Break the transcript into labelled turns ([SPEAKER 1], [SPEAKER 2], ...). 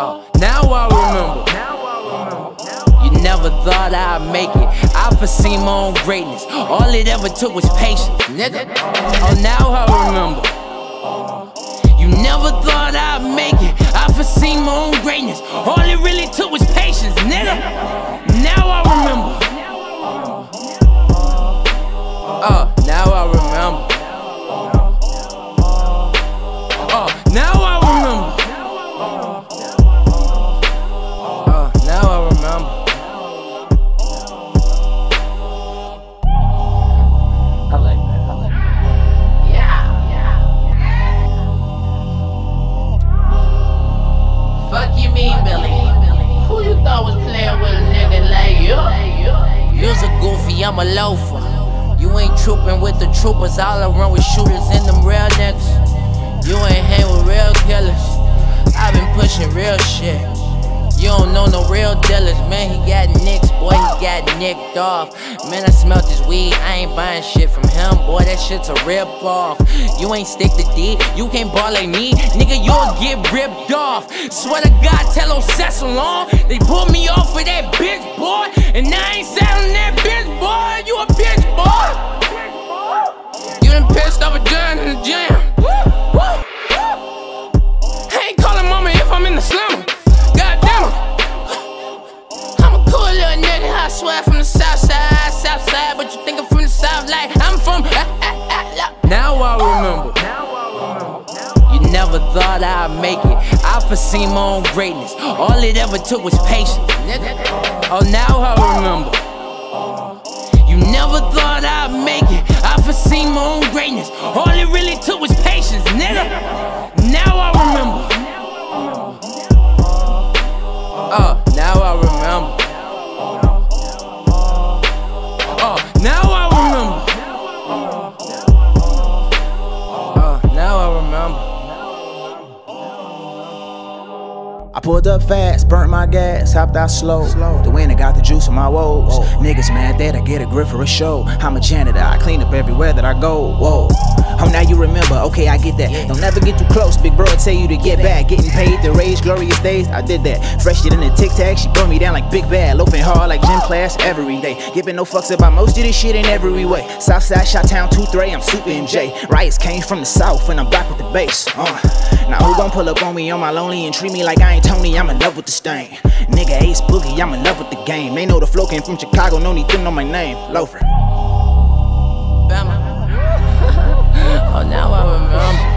[SPEAKER 1] Uh, now I remember. You never thought I'd make it. I foreseen my own greatness. All it ever took was patience, nigga. Oh, now I remember. You never thought I'd make it. I foreseen my own greatness. All it really took was patience, nigga. You? You's a goofy, I'm a loafer. You ain't trooping with the troopers, all I run with shooters and them real niggas. You ain't hang with real killers. I've been pushing real shit. Know no real dealers, man. He got nicks, boy. He got nicked off. Man, I smelt his weed. I ain't buying shit from him, boy. That shit's a rip off. You ain't stick to D. You can't ball like me, nigga. You'll get ripped off. Swear to God, tell on Cecil long. They pulled me off of that bitch, boy. And I ain't selling never I'd make it. I foreseen my own greatness. All it ever took was patience. Oh, now I remember. You never thought I'd make it. I foreseen my own greatness. All it really took was patience, nigga. Now I remember. Uh, now I remember. Uh, now
[SPEAKER 2] Pulled up fast, burnt my gas, hopped out slow. The winner got the juice on my woes. Niggas mad that I get a grip for a show. I'm a janitor, I clean up everywhere that I go. Whoa. You remember, okay, I get that. Don't never get too close, big bro, I tell you to get back. Getting paid to raise glorious days, I did that. Fresh it in the tic tac, she brought me down like Big Bad. Loafing hard like gym class every day. Giving no fucks about most of this shit in every way. Southside, Shot Town, 2 3, I'm Super MJ. Riots came from the south, and I'm back with the bass. Uh. Now who gon' pull up on me on my lonely and treat me like I ain't Tony? I'm in love with the stain. Nigga Ace Boogie, I'm in love with the game. They know the flow came from Chicago, no need to know my name. Loafer.
[SPEAKER 1] Bama now I remember